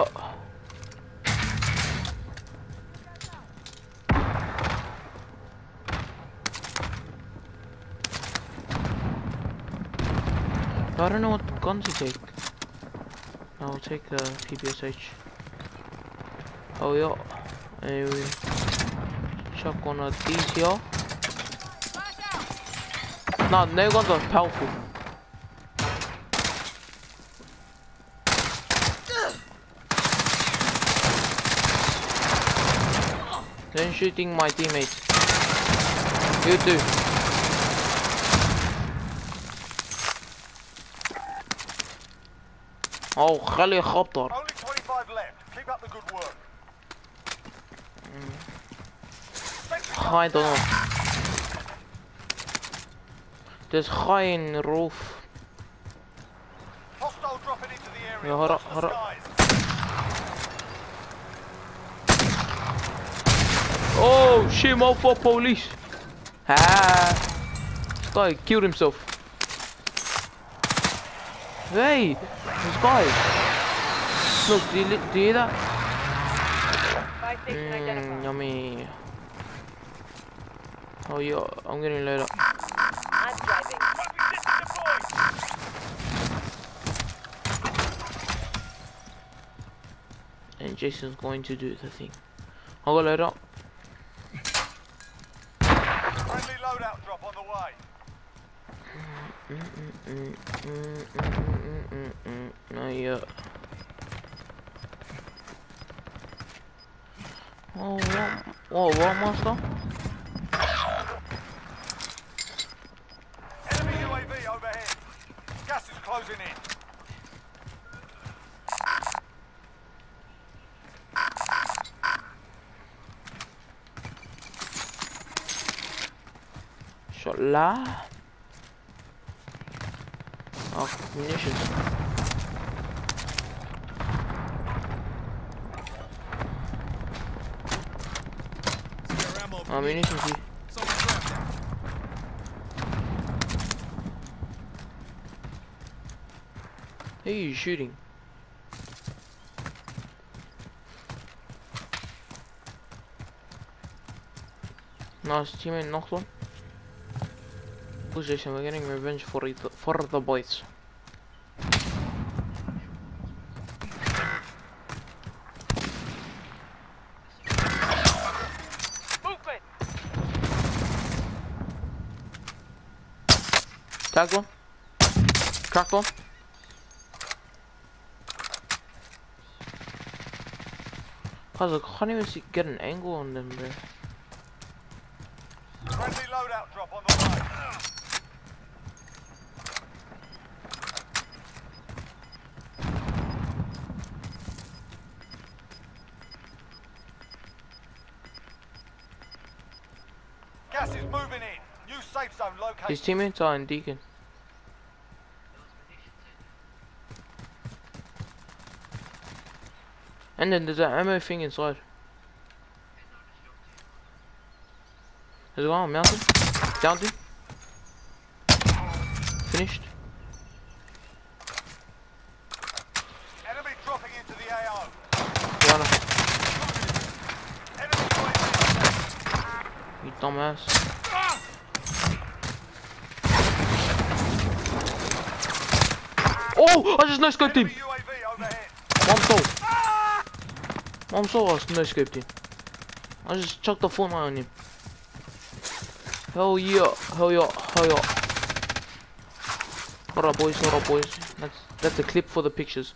Oh. I don't know what gun to take. I'll take uh, the PPSH. Oh yeah, and we chuck one of these here. Nah, no guns are powerful. Then shooting my teammates. You too. Oh, helicopter. Only 25 left. Keep up the good work. Mm. I don't know. There's high in roof. Hostile dropping into the area. Yeah, hold Watch up, the hold up. skies. Oh shit, motherfucker, police. Ah. This guy killed himself. Hey, this guy. Look, do you, li- do you hear that? Buy station Mm, identified. yummy. Oh yeah, I'm getting loaded up. I'm driving. Trophy system deployed. And Jason's going to do the thing. I'll go load up. Friendly loadout drop on the way. Mm, mm, mm, mm, mm, mm. No, yeah. Oh, what? Oh, what monster? Shot là. Are you shooting? Nice teammate knocked one. Position, we're getting revenge for it, for the boys. Movement! One. Cracked one. Cause I can't even see, get an angle on them, bro. Friendly loadout drop on the way. Gas is moving in. New safe zone located. His teammates are in Deacon. And then there's an ammo thing inside. There's one on mountain. Downed him. Finished. Enemy dropping into the AO. Enemy UAV. You dumbass. Oh! I just no scoped him! Mom soul. Mom soul, I no scoped him. I just chucked the phone on him. Hell yeah, hell yeah, hell yeah. Hold up boys, hold up boys. That's that's a clip for the pictures.